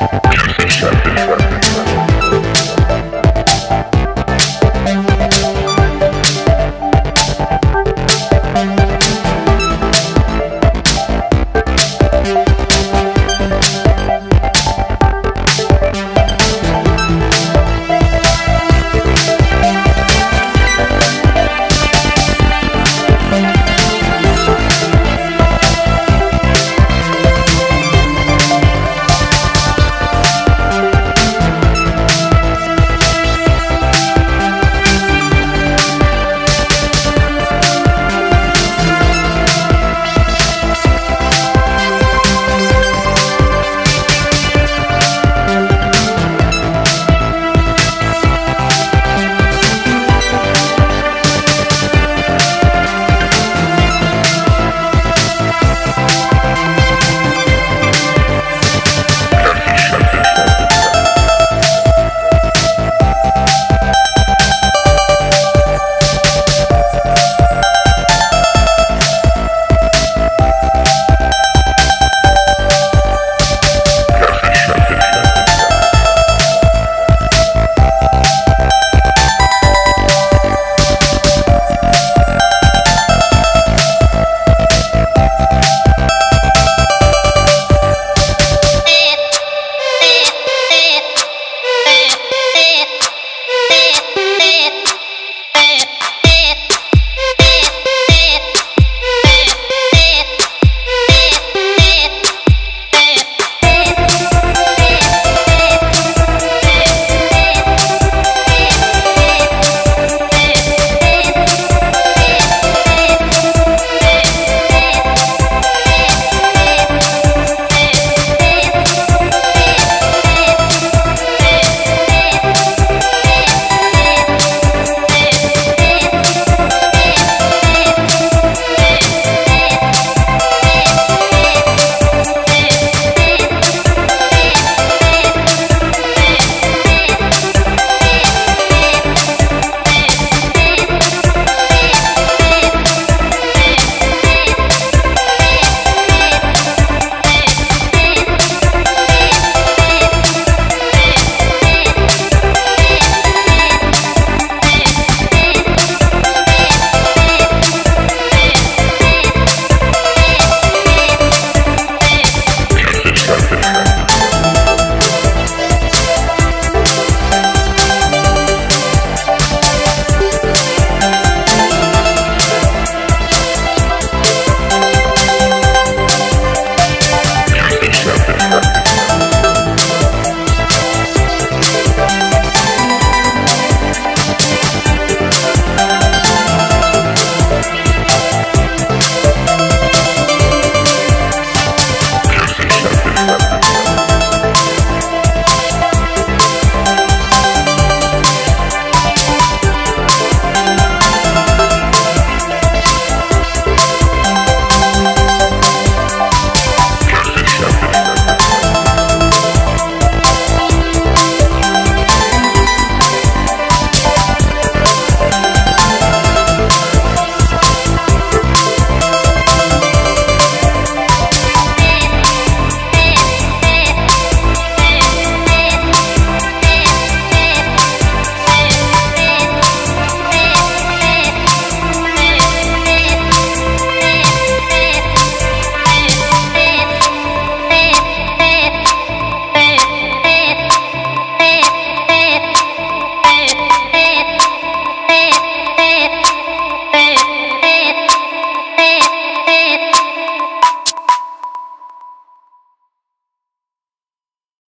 Yeah.